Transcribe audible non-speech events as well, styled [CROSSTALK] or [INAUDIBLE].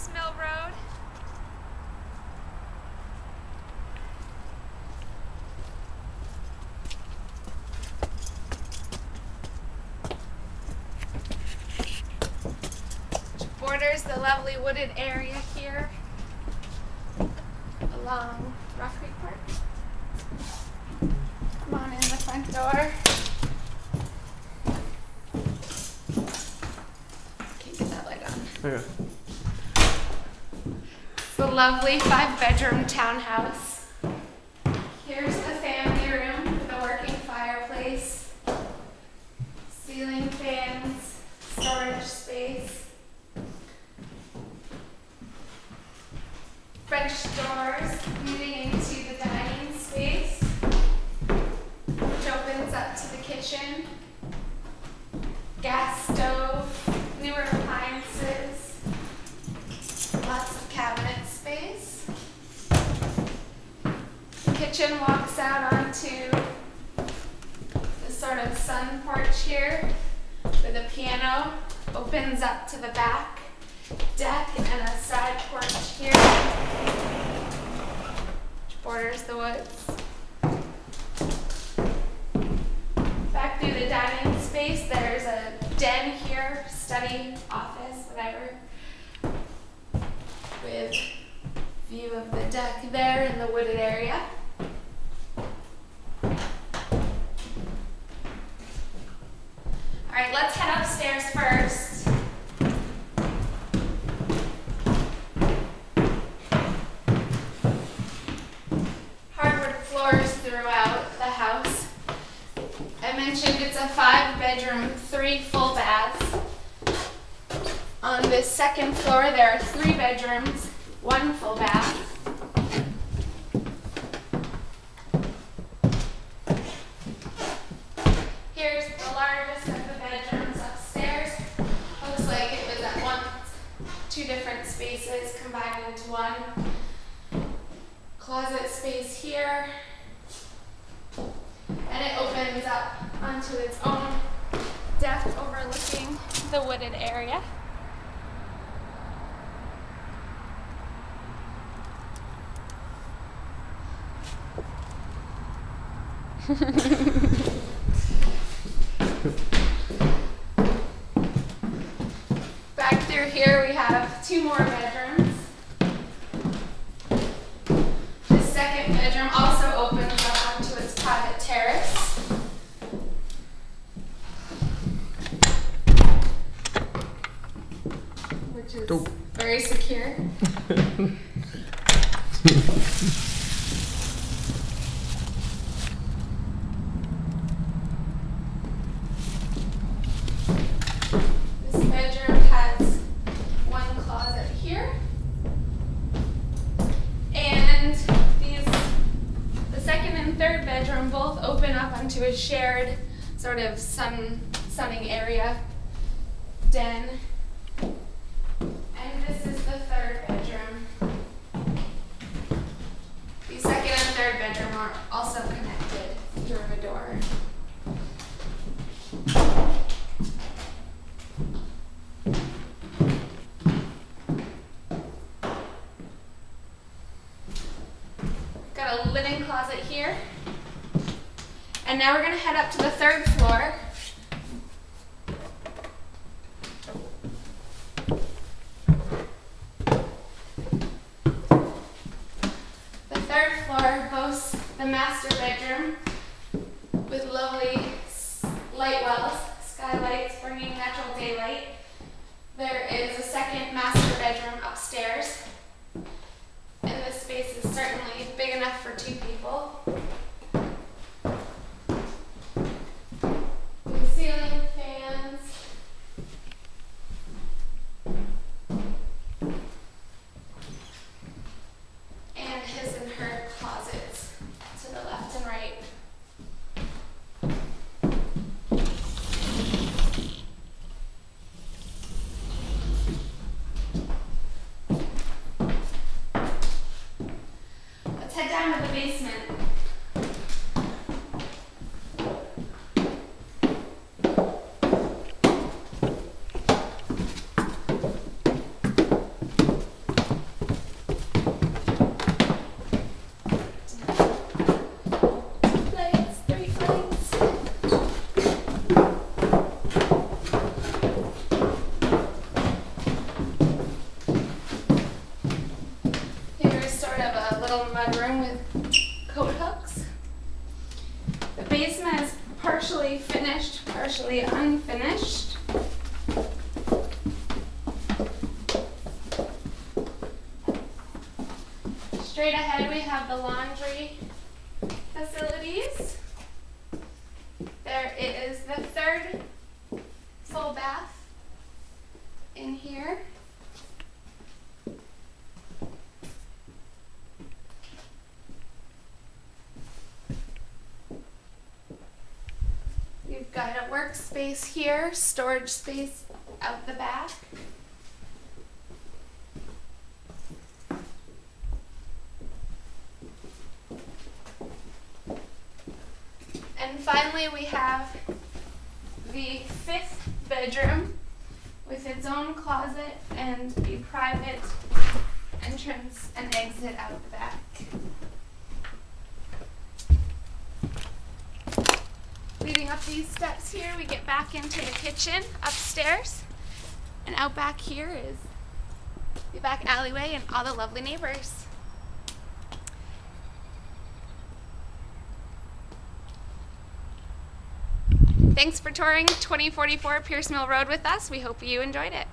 Pierce Mill Road. Which borders the lovely wooded area here along Rock Creek Park. Come on in the front door. Can't get that light on. Okay. A lovely five bedroom townhouse. Here's the family room with a working fireplace, ceiling fans, storage space, French doors leading into the dining space, which opens up to the kitchen, gas stove, newer appliances. Lots of cabinet space. The kitchen walks out onto the sort of sun porch here with a piano, opens up to the back deck and a side porch here, which borders the woods. Back through the dining space, there's a den here, study, office, whatever with view of the deck there in the wooded area. All right, let's head upstairs first. Hardwood floors throughout the house. I mentioned it's a five bedroom, three full baths. On this second floor, there are three bedrooms, one full bath. Here's the largest of the bedrooms upstairs. Looks like it was at once two different spaces combined into one. Closet space here. And it opens up onto its own deck overlooking the wooded area. [LAUGHS] Back through here, we have two more bedrooms. The second bedroom also opens up onto its private terrace. Which is Dope. very secure. [LAUGHS] This bedroom has one closet here. And these, the second and third bedroom both open up onto a shared sort of sun, sunning area, den. And this is the third bedroom. The second and third bedroom are also connected through a door. Got a linen closet here. And now we're gonna head up to the third floor. The boasts the master bedroom with lovely light wells, skylights bringing natural daylight. There is a second master bedroom upstairs. And this space is certainly big enough for two people. in my room with coat hooks. The basement is partially finished, partially unfinished. Straight ahead we have the laundry facilities. Got a workspace here, storage space out the back. And finally, we have the fifth bedroom with its own closet and a private entrance and exit out the back. Leading up these steps here, we get back into the kitchen upstairs. And out back here is the back alleyway and all the lovely neighbors. Thanks for touring 2044 Pierce Mill Road with us. We hope you enjoyed it.